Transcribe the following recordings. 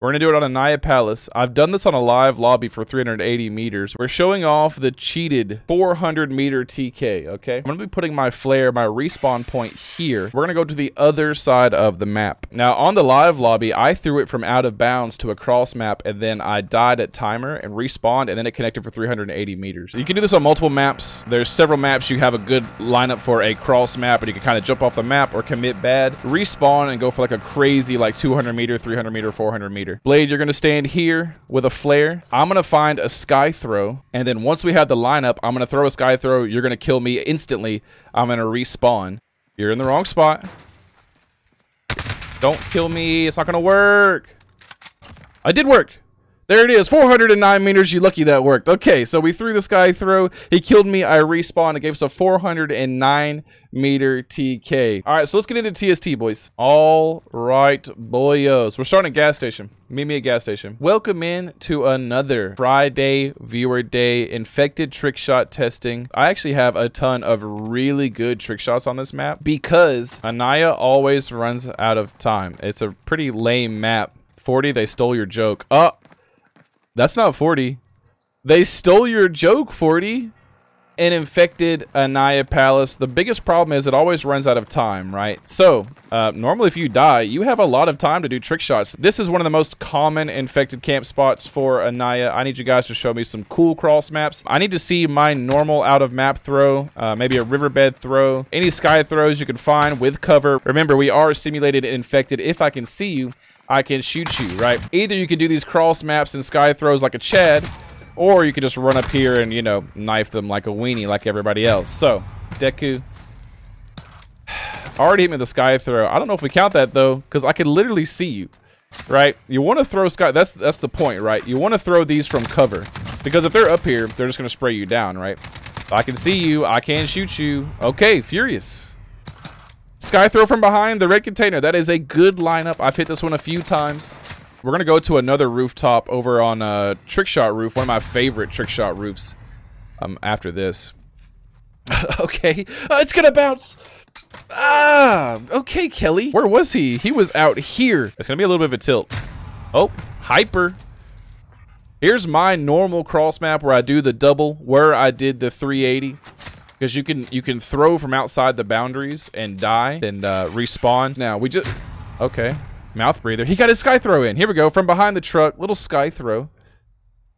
We're going to do it on Aniyah Palace. I've done this on a live lobby for 380 meters. We're showing off the cheated 400 meter TK, okay? I'm going to be putting my flare, my respawn point here. We're going to go to the other side of the map. Now, on the live lobby, I threw it from out of bounds to a cross map, and then I died at timer and respawned, and then it connected for 380 meters. You can do this on multiple maps. There's several maps you have a good lineup for a cross map, and you can kind of jump off the map or commit bad, respawn, and go for like a crazy like 200 meter, 300 meter, 400 meter meter. Blade, you're going to stand here with a flare. I'm going to find a sky throw. And then once we have the lineup, I'm going to throw a sky throw. You're going to kill me instantly. I'm going to respawn. You're in the wrong spot. Don't kill me. It's not going to work. I did work. There it is, 409 meters. You lucky that worked. Okay, so we threw this guy through. He killed me. I respawned. It gave us a 409 meter TK. All right, so let's get into TST, boys. All right, boyos. We're starting at gas station. Meet me at gas station. Welcome in to another Friday viewer day infected trick shot testing. I actually have a ton of really good trick shots on this map because Aniyah always runs out of time. It's a pretty lame map. 40, they stole your joke. Oh, that's not 40. They stole your joke, 40 and infected Aniyah Palace. The biggest problem is it always runs out of time, right? So, uh, normally if you die, you have a lot of time to do trick shots. This is one of the most common infected camp spots for Aniyah. I need you guys to show me some cool cross maps. I need to see my normal out of map throw, uh, maybe a riverbed throw, any sky throws you can find with cover. Remember, we are simulated infected. If I can see you, I can shoot you, right? Either you can do these cross maps and sky throws like a Chad, or you can just run up here and, you know, knife them like a weenie like everybody else. So, Deku. Already hit me with the sky throw. I don't know if we count that, though, because I can literally see you, right? You want to throw sky... That's, that's the point, right? You want to throw these from cover, because if they're up here, they're just going to spray you down, right? I can see you. I can shoot you. Okay, Furious. Sky throw from behind the red container. That is a good lineup. I've hit this one a few times. We're going to go to another rooftop over on uh, Trick Shot Roof, one of my favorite Trick Shot roofs um, after this. okay. Uh, it's going to bounce. Ah, okay, Kelly. Where was he? He was out here. It's going to be a little bit of a tilt. Oh, hyper. Here's my normal cross map where I do the double, where I did the 380 because you can you can throw from outside the boundaries and die and uh, respawn. Now we just okay mouth breather. He got his sky throw in. Here we go from behind the truck. Little sky throw.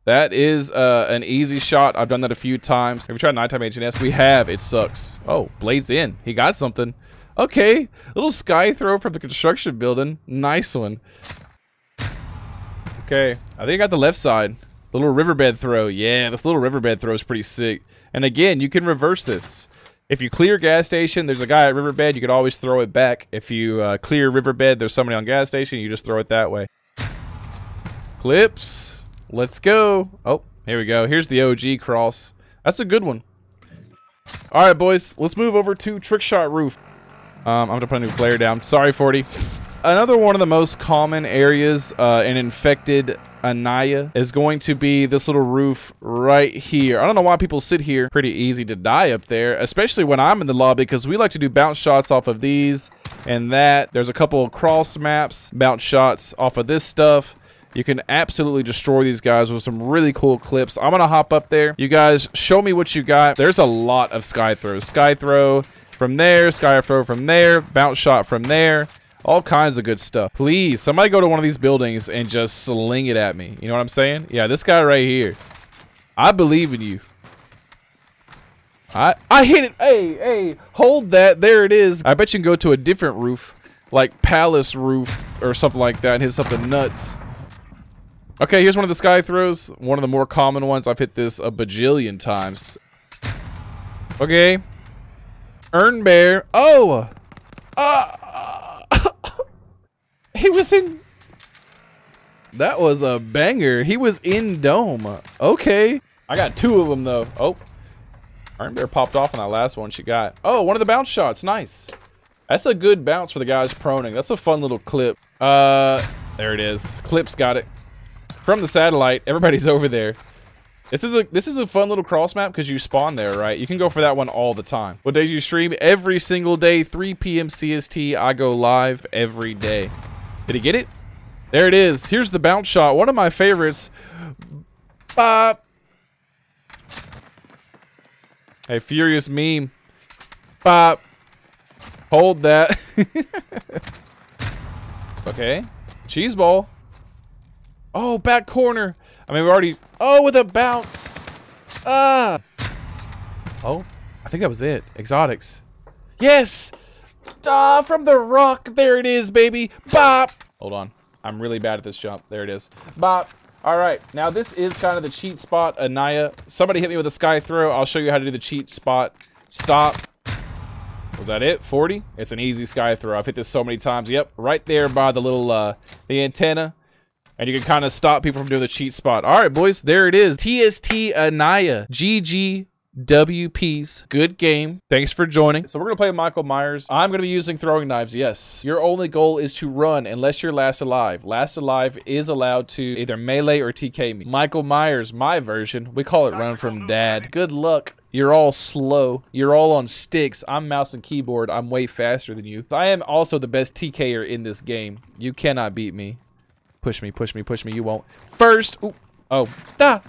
That is uh, an easy shot. I've done that a few times. Have we tried nighttime HNS? We have. It sucks. Oh, Blade's in. He got something. Okay. Little sky throw from the construction building. Nice one. Okay. I think I got the left side. Little riverbed throw. Yeah, this little riverbed throw is pretty sick. And again, you can reverse this. If you clear gas station, there's a guy at Riverbed, you could always throw it back. If you uh, clear Riverbed, there's somebody on gas station, you just throw it that way. Clips. Let's go. Oh, here we go. Here's the OG cross. That's a good one. All right, boys. Let's move over to Trick Shot Roof. Um, I'm going to put a new flare down. Sorry, 40. Another one of the most common areas uh, in infected Aniyah is going to be this little roof right here. I don't know why people sit here. Pretty easy to die up there, especially when I'm in the lobby because we like to do bounce shots off of these and that. There's a couple of cross maps, bounce shots off of this stuff. You can absolutely destroy these guys with some really cool clips. I'm going to hop up there. You guys, show me what you got. There's a lot of sky throws. Sky throw from there, sky throw from there, bounce shot from there. All kinds of good stuff. Please, somebody go to one of these buildings and just sling it at me. You know what I'm saying? Yeah, this guy right here. I believe in you. I I hit it. Hey, hey, hold that. There it is. I bet you can go to a different roof, like Palace roof or something like that and hit something nuts. Okay, here's one of the sky throws. One of the more common ones. I've hit this a bajillion times. Okay. Iron Bear. Oh! Uh, he was in... That was a banger. He was in Dome. Okay. I got two of them, though. Oh. Iron Bear popped off on that last one she got. Oh, one of the bounce shots. Nice. That's a good bounce for the guys proning. That's a fun little clip. Uh, there it is. Clips got it. From the satellite, everybody's over there. This is a this is a fun little cross map because you spawn there, right? You can go for that one all the time. What days you stream? Every single day, 3 p.m. CST. I go live every day. Did he get it? There it is. Here's the bounce shot. One of my favorites. Bop. Hey, Furious meme. Bop. Hold that. okay. Cheese ball. Oh, back corner. I mean, we already... Oh, with a bounce. Ah. Oh, I think that was it. Exotics. Yes. Ah, from the rock. There it is, baby. Bop. Hold on. I'm really bad at this jump. There it is. Bop. All right. Now, this is kind of the cheat spot, Aniyah. Somebody hit me with a sky throw. I'll show you how to do the cheat spot. Stop. Was that it? 40? It's an easy sky throw. I've hit this so many times. Yep, right there by the little, uh, the antenna. And you can kind of stop people from doing the cheat spot. All right, boys, there it is. TST Aniyah. GG WPs. Good game. Thanks for joining. So we're going to play Michael Myers. I'm going to be using throwing knives, yes. Your only goal is to run unless you're last alive. Last alive is allowed to either melee or TK me. Michael Myers, my version, we call it run from dad. Good luck. You're all slow. You're all on sticks. I'm mouse and keyboard. I'm way faster than you. I am also the best TKer in this game. You cannot beat me. Push me, push me, push me. You won't. First. Ooh. Oh. Da.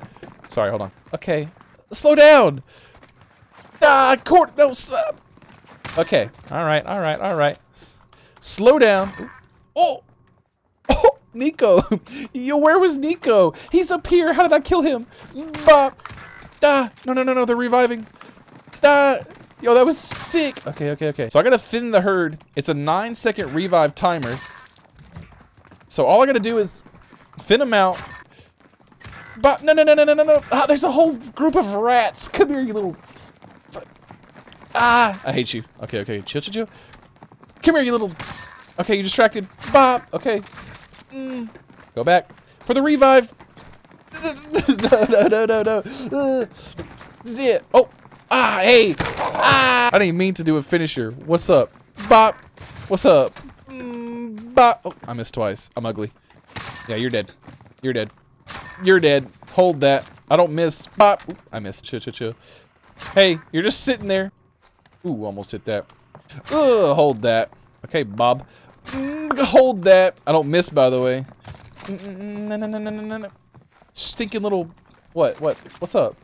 Sorry, hold on. Okay. Slow down. Ah, court. No, stop. Okay. All right, all right, all right. Slow down. Oh. Oh, Nico. Yo, where was Nico? He's up here. How did I kill him? Bop. Ah, no, no, no, no, they're reviving. Ah, yo, that was sick. Okay, okay, okay. So I gotta thin the herd. It's a nine second revive timer. So all I gotta do is thin them out. But no, no, no, no, no, no, no. Ah, there's a whole group of rats. Come here, you little. Ah, I hate you. Okay, okay, chill, chill, chill. Come here, you little. Okay, you distracted. Bop. Okay. Mm. Go back for the revive. no, no, no, no, no. Uh, zit. Oh. Ah, hey. Ah. I didn't mean to do a finisher. What's up? Bop. What's up? Mm, bop. Oh, I missed twice. I'm ugly. Yeah, you're dead. You're dead. You're dead. Hold that. I don't miss. Ooh, I missed. Chill, chill, chill. Hey, you're just sitting there. Ooh, almost hit that. Ugh, hold that. Okay, Bob. Mm, hold that. I don't miss, by the way. No, no, no, no, no, no stinking little... What? What? What's up?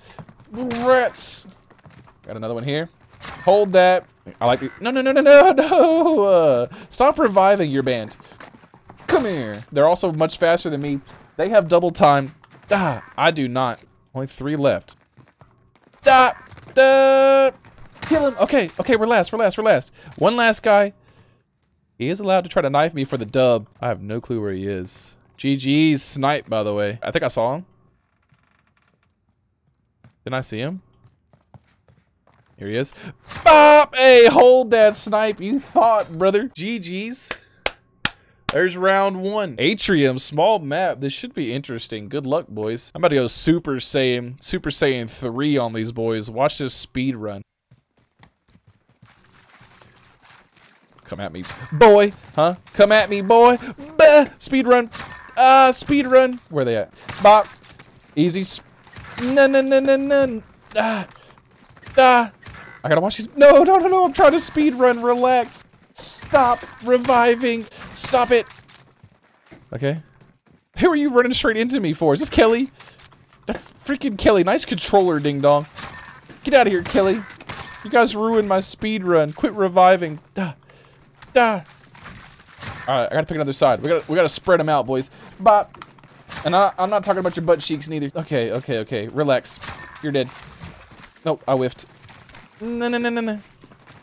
Rats! Got another one here. Hold that. I like it. No, no, no, no, no, no! Uh, stop reviving your band. Come here. They're also much faster than me. They have double time. Ah, I do not. Only three left. Ah, da, kill him. Okay, okay, we're last, we're last, we're last. One last guy. He is allowed to try to knife me for the dub. I have no clue where he is. GG's snipe, by the way. I think I saw him. Didn't I see him? Here he is. Bop! Hey, hold that snipe. You thought, brother. GG's. There's round one. Atrium, small map. This should be interesting. Good luck, boys. I'm about to go Super Saiyan, Super Saiyan 3 on these boys. Watch this speed run. Come at me, boy. Huh? Come at me, boy. Bah! Speed run. Ah, speed run. Where are they at? Bop. Easy. No, no, no, no, no. Ah. Ah. I gotta watch these. No, no, no, no. I'm trying to speed run. Relax. Stop reviving. Stop it. Okay. Who are you running straight into me for? Is this Kelly? That's freaking Kelly. Nice controller, ding dong. Get out of here, Kelly. You guys ruined my speed run. Quit reviving. Da. Da. Alright, I gotta pick another side. We gotta we gotta spread them out, boys. Bop. And I, I'm not talking about your butt cheeks neither. Okay, okay, okay. Relax. You're dead. Nope, I whiffed. No, no, no, no, no.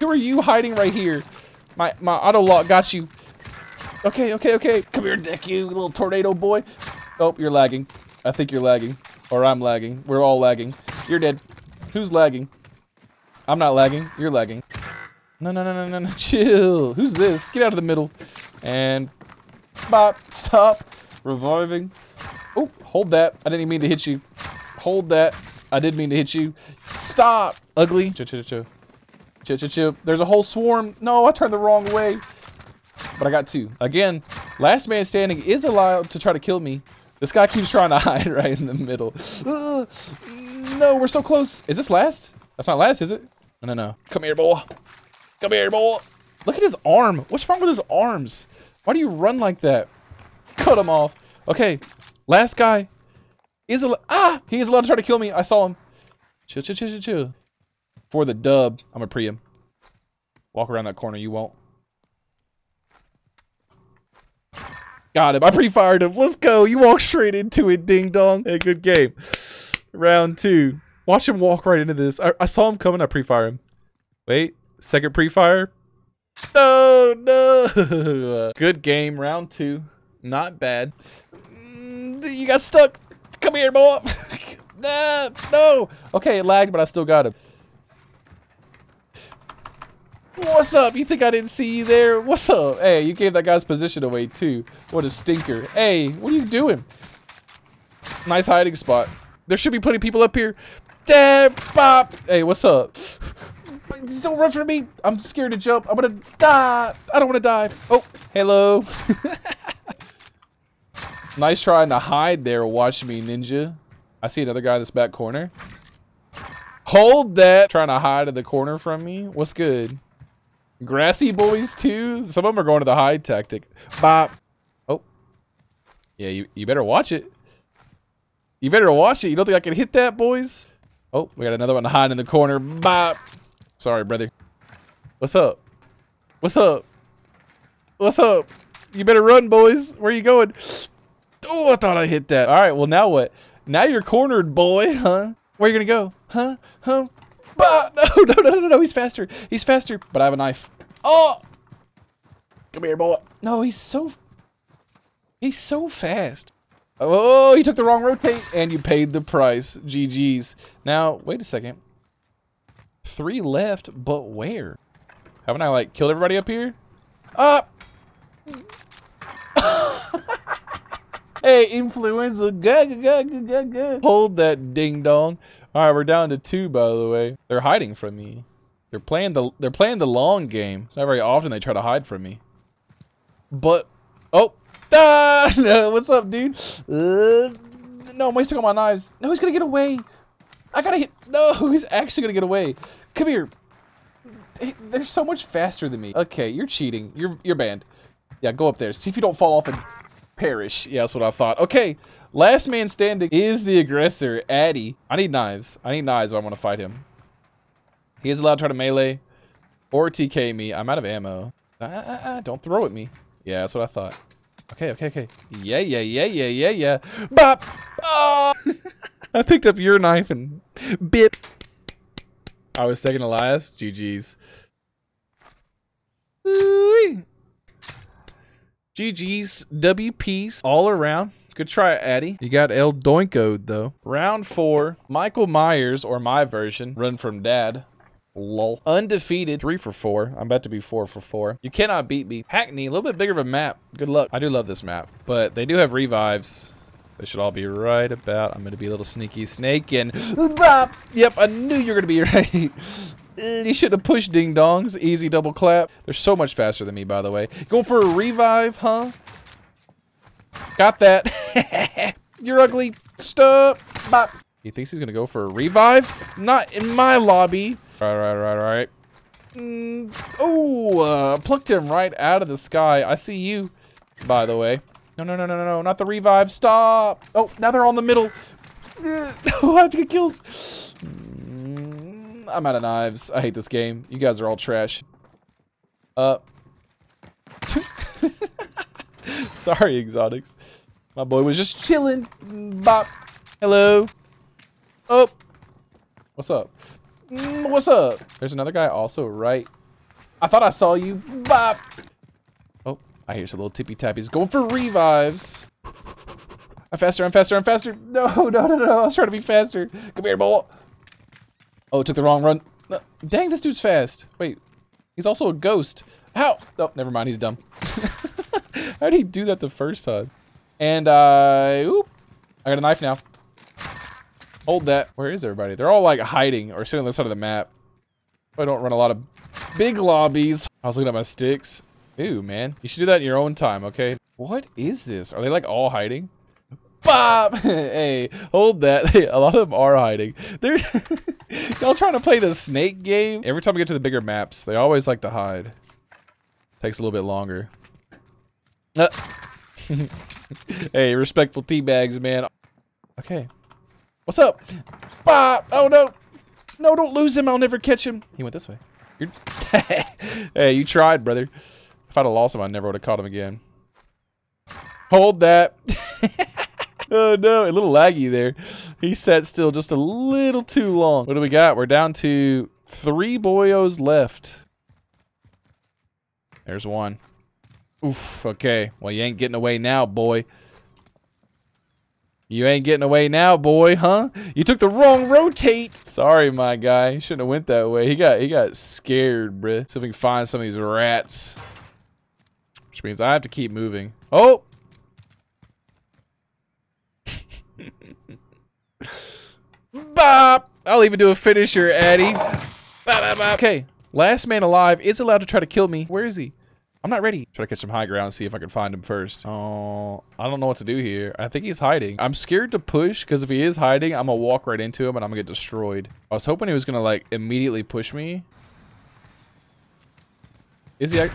Who are you hiding right here? My my auto lock got you. Okay, okay, okay. Come here, Dick, you little tornado boy. Oh, you're lagging. I think you're lagging. Or I'm lagging. We're all lagging. You're dead. Who's lagging? I'm not lagging. You're lagging. No, no, no, no, no, no. Chill. Who's this? Get out of the middle. And bop, stop, reviving. Oh, hold that. I didn't even mean to hit you. Hold that. I did mean to hit you. Stop, ugly. Chill, chill, chill. Chill, chill, chill. There's a whole swarm. No, I turned the wrong way. But I got two. Again, last man standing is allowed to try to kill me. This guy keeps trying to hide right in the middle. Uh, no, we're so close. Is this last? That's not last, is it? No, no, no. Come here, boy. Come here, boy. Look at his arm. What's wrong with his arms? Why do you run like that? cut him off. Okay, last guy is a ah. He is allowed to try to kill me. I saw him. Chill, chill, chill, chill, chill. For the dub, I'm gonna pre him. Walk around that corner. You won't. Got him. I pre-fired him. Let's go. You walk straight into it, ding dong. Hey, good game. Round two. Watch him walk right into this. I, I saw him coming. I pre-fire him. Wait. Second pre-fire. No, no. Good game. Round two. Not bad. Mm, You got stuck. Come here, boy. nah, no. Okay, it lagged, but I still got him. What's up? You think I didn't see you there? What's up? Hey, you gave that guy's position away too. What a stinker. Hey, what are you doing? Nice hiding spot. There should be plenty of people up here. Dad, pop. Hey, what's up? Just don't run from me. I'm scared to jump. I'm gonna die. I don't want to die. Oh, hello. nice trying to hide there. Watch me, ninja. I see another guy in this back corner. Hold that. Trying to hide in the corner from me. What's good? Grassy boys too. Some of them are going to the hide tactic. Bop. Oh. Yeah, you, you better watch it. You better watch it. You don't think I can hit that, boys? Oh, we got another one hiding in the corner. Bop. Sorry, brother. What's up? What's up? What's up? You better run, boys. Where you going? Oh, I thought I hit that. All right, well, now what? Now you're cornered, boy, huh? Where you gonna go? Huh? Huh? Bah! No, no, no, no, no, he's faster. He's faster, but I have a knife. Oh! Come here, boy. No, he's so... He's so fast. Oh, you took the wrong rotate, and you paid the price. GG's. Now, wait a second. Three left, but where? Haven't I, like, killed everybody up here? Ah! Up! hey, influenza. Gah, gah, gah, gah, gah. Hold that ding dong. All right, we're down to two, by the way. They're hiding from me. They're playing the they're playing the long game. It's not very often they try to hide from me. But oh, ah, what's up, dude? Uh, no, I'm wasting all my knives. No, he's gonna get away. I gotta hit. No, he's actually gonna get away. Come here. They're so much faster than me. Okay, you're cheating. You're you're banned. Yeah, go up there. See if you don't fall off and perish. Yeah, that's what I thought. Okay, last man standing is the aggressor, Addy. I need knives. I need knives if I want to fight him. He is allowed to try to melee or TK me. I'm out of ammo. Ah, ah, ah, don't throw at me. Yeah, that's what I thought. Okay, okay, okay. Yeah, yeah, yeah, yeah, yeah, yeah. Bop! Oh! I picked up your knife and bit. I was second to last. GG's. GG's WP's all around. Good try, Addy. You got El Doinko, though. Round four. Michael Myers, or my version, run from dad. Lol. Undefeated. Three for four. I'm about to be four for four. You cannot beat me. Hackney, a little bit bigger of a map. Good luck. I do love this map, but they do have revives. They should all be right about. I'm going to be a little sneaky snake and... Yep, I knew you were going to be right. You should have pushed ding dongs. Easy double clap. They're so much faster than me, by the way. Going for a revive, huh? Got that. You're ugly. Stop. Bop. He thinks he's gonna go for a revive? Not in my lobby. Right, right, right, right. Mm, oh, uh, plucked him right out of the sky. I see you, by the way. No, no, no, no, no, no, not the revive. Stop. Oh, now they're on the middle. Oh, I have to get kills. Mm, I'm out of knives. I hate this game. You guys are all trash. Uh. Sorry, exotics. My boy was just chilling. Bop. Hello. Oh. What's up? Mm, what's up? There's another guy also right. I thought I saw you. Bop. Oh, I hear some little tippy tappies going for revives. I'm faster, I'm faster, I'm faster. No, no, no, no, I was trying to be faster. Come here, boy. Oh, took the wrong run. No, dang, this dude's fast. Wait, he's also a ghost. How? Oh, never mind, he's dumb. How did he do that the first time? And, uh, oop. I got a knife now. Hold that. Where is everybody? They're all, like, hiding or sitting on the side of the map. I don't run a lot of big lobbies. I was looking at my sticks. Ooh, man. You should do that in your own time, okay? What is this? Are they, like, all hiding? Bob! hey, hold that. a lot of them are hiding. They're y'all trying to play the snake game. Every time we get to the bigger maps, they always like to hide. Takes a little bit longer. Uh. hey, respectful tea bags, man. Okay. What's up? Bop! Oh, no. No, don't lose him. I'll never catch him. He went this way. hey, you tried, brother. If I'd have lost him, I never would have caught him again. Hold that. oh, no. A little laggy there. He sat still just a little too long. What do we got? We're down to three boyos left. There's one. Oof, okay. Well, you ain't getting away now, boy. You ain't getting away now, boy, huh? You took the wrong rotate. Sorry, my guy. He shouldn't have went that way. He got he got scared, bruh. See if we can find some of these rats. Which means I have to keep moving. Oh! Bop! I'll even do a finisher, Addy. Bop, bop, bop. Okay, last man alive is allowed to try to kill me. Where is he? I'm not ready. Try to catch some high ground and see if I can find him first. Oh, I don't know what to do here. I think he's hiding. I'm scared to push because if he is hiding, I'm gonna walk right into him and I'm gonna get destroyed. I was hoping he was gonna like immediately push me. Is he?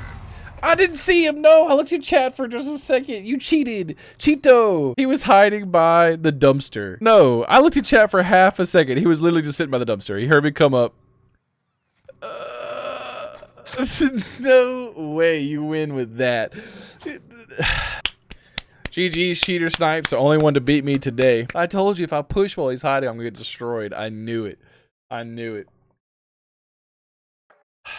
I didn't see him. No, I looked at chat for just a second. You cheated. Cheeto. He was hiding by the dumpster. No, I looked at chat for half a second. He was literally just sitting by the dumpster. He heard me come up. no way you win with that. GG's cheater snipes, the only one to beat me today. I told you if I push while he's hiding, I'm gonna get destroyed. I knew it. I knew it.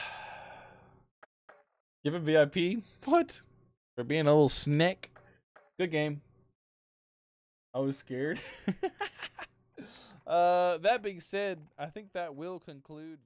Give him VIP? What? For being a little snack? Good game. I was scared. uh, that being said, I think that will conclude.